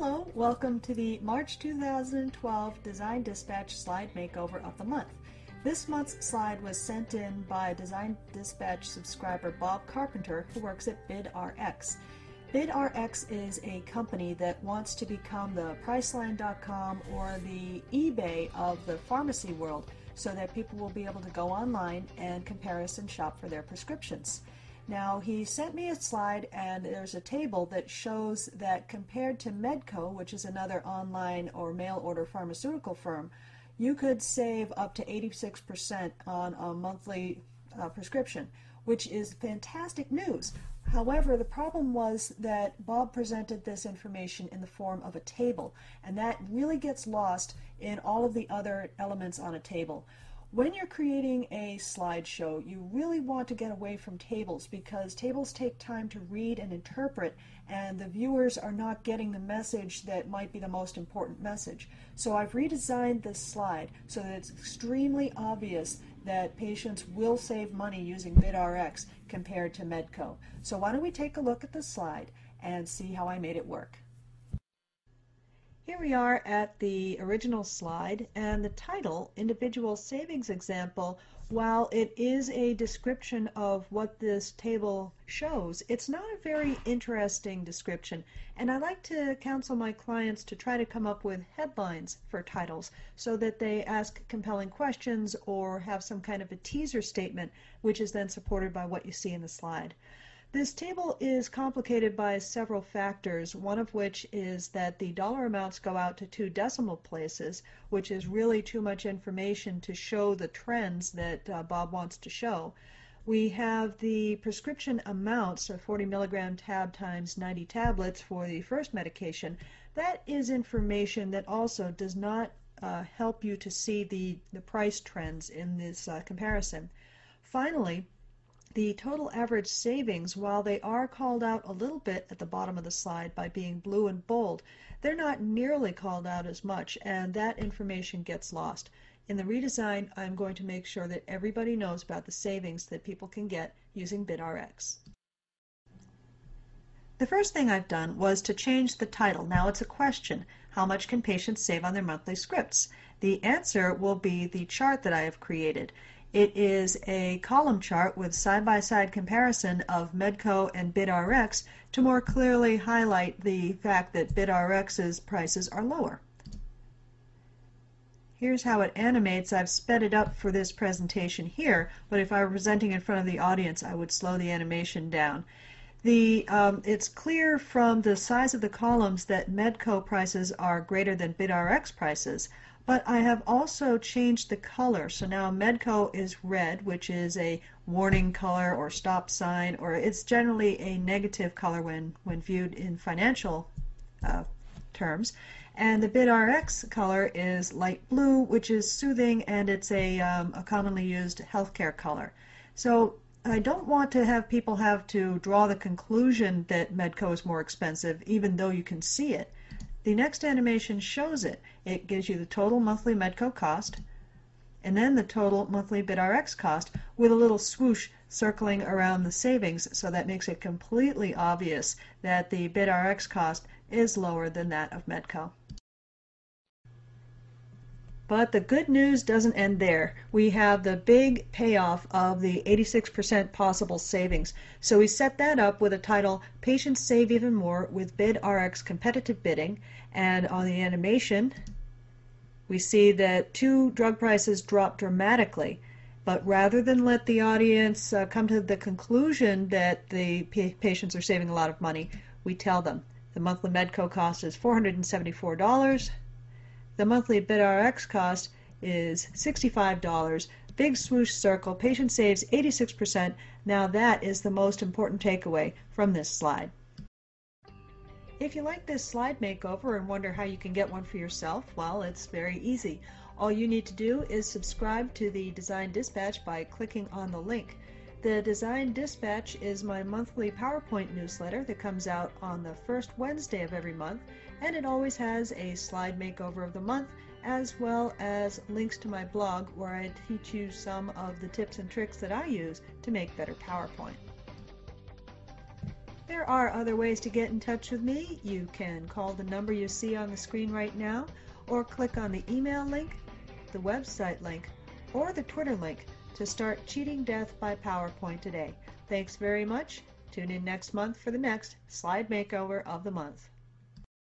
Hello, welcome to the March 2012 Design Dispatch slide makeover of the month. This month's slide was sent in by Design Dispatch subscriber Bob Carpenter, who works at BidRx. BidRx is a company that wants to become the Priceline.com or the eBay of the pharmacy world so that people will be able to go online and comparison shop for their prescriptions. Now he sent me a slide and there's a table that shows that compared to Medco, which is another online or mail order pharmaceutical firm, you could save up to 86% on a monthly uh, prescription, which is fantastic news. However, the problem was that Bob presented this information in the form of a table, and that really gets lost in all of the other elements on a table. When you're creating a slideshow, you really want to get away from tables because tables take time to read and interpret, and the viewers are not getting the message that might be the most important message. So I've redesigned this slide so that it's extremely obvious that patients will save money using BidRx compared to Medco. So why don't we take a look at the slide and see how I made it work. Here we are at the original slide and the title, Individual Savings Example, while it is a description of what this table shows, it's not a very interesting description and I like to counsel my clients to try to come up with headlines for titles so that they ask compelling questions or have some kind of a teaser statement which is then supported by what you see in the slide. This table is complicated by several factors, one of which is that the dollar amounts go out to two decimal places, which is really too much information to show the trends that uh, Bob wants to show. We have the prescription amounts, of 40 milligram tab times 90 tablets for the first medication. That is information that also does not uh, help you to see the, the price trends in this uh, comparison. Finally, the total average savings, while they are called out a little bit at the bottom of the slide by being blue and bold, they're not nearly called out as much, and that information gets lost. In the redesign, I'm going to make sure that everybody knows about the savings that people can get using BidRx. The first thing I've done was to change the title. Now it's a question. How much can patients save on their monthly scripts? The answer will be the chart that I have created. It is a column chart with side-by-side comparison of Medco and BidRx to more clearly highlight the fact that BidRx's prices are lower. Here's how it animates. I've sped it up for this presentation here, but if I were presenting in front of the audience, I would slow the animation down. The, um, it's clear from the size of the columns that Medco prices are greater than BidRx prices. But I have also changed the color. So now Medco is red, which is a warning color or stop sign, or it's generally a negative color when, when viewed in financial uh, terms. And the BidRx color is light blue, which is soothing, and it's a, um, a commonly used healthcare color. So I don't want to have people have to draw the conclusion that Medco is more expensive, even though you can see it. The next animation shows it. It gives you the total monthly Medco cost and then the total monthly BidRx cost with a little swoosh circling around the savings so that makes it completely obvious that the BidRx cost is lower than that of Medco. But the good news doesn't end there. We have the big payoff of the 86% possible savings. So we set that up with a title, Patients Save Even More with BidRx Competitive Bidding. And on the animation, we see that two drug prices drop dramatically. But rather than let the audience uh, come to the conclusion that the patients are saving a lot of money, we tell them the monthly Medco cost is $474. The monthly BidRx cost is $65. Big swoosh circle, patient saves 86%. Now that is the most important takeaway from this slide. If you like this slide makeover and wonder how you can get one for yourself, well, it's very easy. All you need to do is subscribe to the Design Dispatch by clicking on the link. The Design Dispatch is my monthly PowerPoint newsletter that comes out on the first Wednesday of every month, and it always has a slide makeover of the month as well as links to my blog where I teach you some of the tips and tricks that I use to make better PowerPoint. There are other ways to get in touch with me. You can call the number you see on the screen right now, or click on the email link, the website link, or the Twitter link to start cheating death by PowerPoint today. Thanks very much. Tune in next month for the next slide makeover of the month.